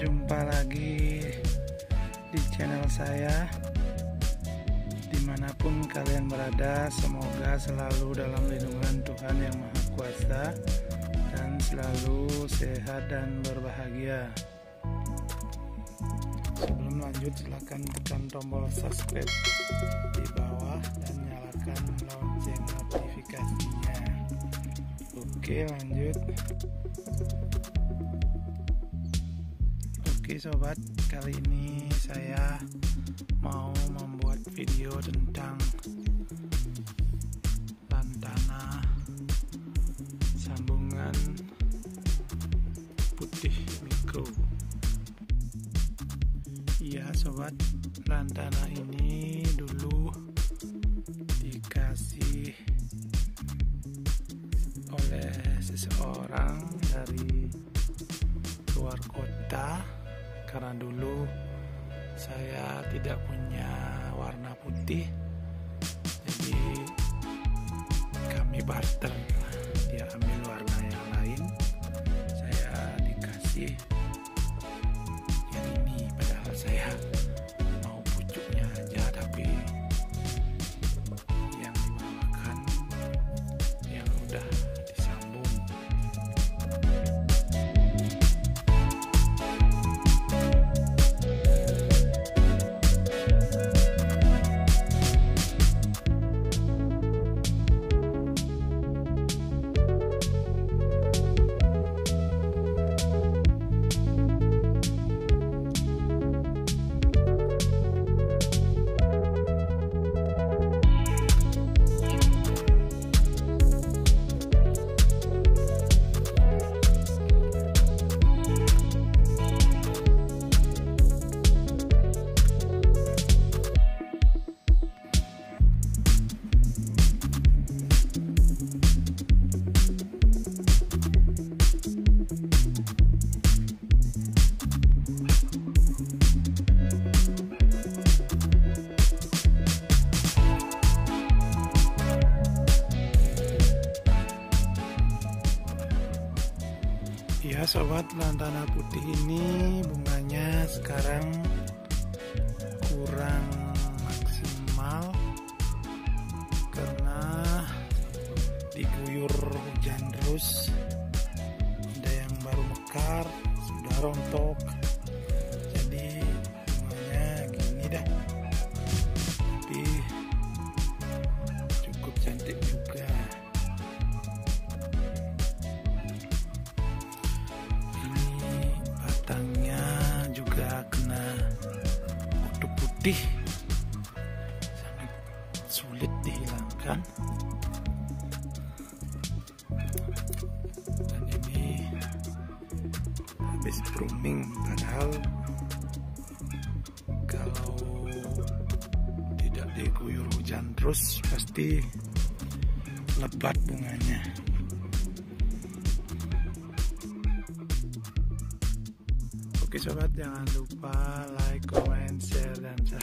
Jumpa lagi di channel saya. Di mana pun kalian berada, semoga selalu dalam lindungan Tuhan Yang Maha Kuasa Dan selalu sehat dan berbahagia. Sebelum lanjut silahkan tekan tombol subscribe di bawah Dan nyalakan lonceng notifikasinya. Oke lanjut Oke sobat, kali ini saya mau membuat video tentang lantana sambungan putih mikro. Iya sobat, lantana ini dulu dikasih oleh seseorang dari luar kota karena dulu saya tidak punya warna putih jadi kami barter dia ambil warna yang lain saya dikasih yang ini padahal saya mau pucuknya aja tapi yang dibawakan yang udah Ya sobat lantana putih ini bunganya sekarang kurang maksimal karena diguyur hujan terus. Ada yang baru mekar sudah rontok putih sangat sulit dihilangkan. Dan ini habis blooming padahal kalau tidak diguyur hujan terus pasti lebat bunganya Jangan lupa like, comment, share, dan subscribe